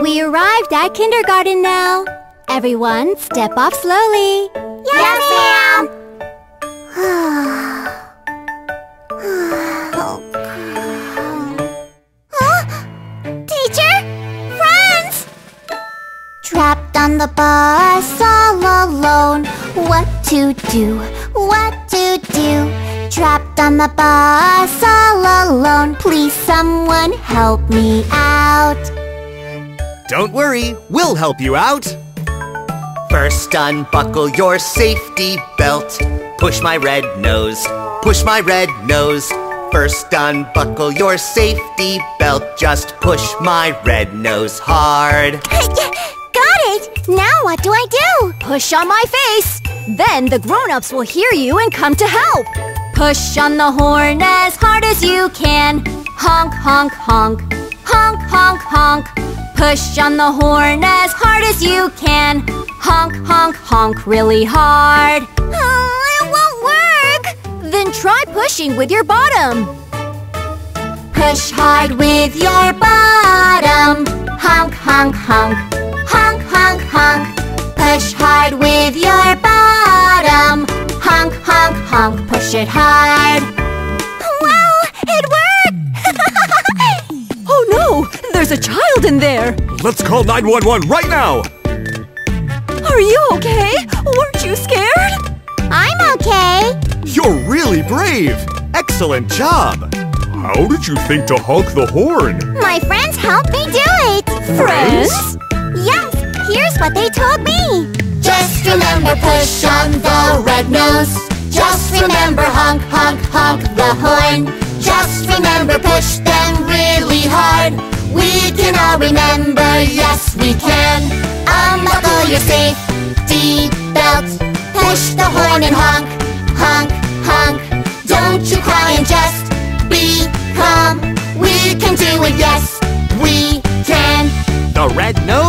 arrived at kindergarten now. Everyone, step off slowly. Yes, ma'am. Oh, Teacher! Friends! Trapped on the bus all alone. What to do? What to do? Trapped on the bus all alone. Please, someone help me out. Don't worry, we'll help you out. First unbuckle your safety belt. Push my red nose, push my red nose. First unbuckle your safety belt. Just push my red nose hard. Got it! Now what do I do? Push on my face. Then the grown-ups will hear you and come to help. Push on the horn as hard as you can. Honk, honk, honk. Honk, honk, honk. Push on the horn as hard as you can. Honk, honk, honk really hard. Oh, it won't work. Then try pushing with your bottom. Push hard with your bottom. Honk, honk, honk. Honk, honk, honk. Push hard with your bottom. Honk, honk, honk. Push it hard. Child in there! Let's call 911 right now! Are you okay? Weren't you scared? I'm okay. You're really brave! Excellent job! How did you think to honk the horn? My friends helped me do it. Friends? Yes, here's what they told me. Just remember push on the red nose. Just remember honk, honk, honk the horn. Just remember push them really hard. We can all remember, yes we can. Um, Unbuckle your safety belt. Push the horn and honk, honk, honk. Don't you cry and just be calm. We can do it, yes, we can. The red nose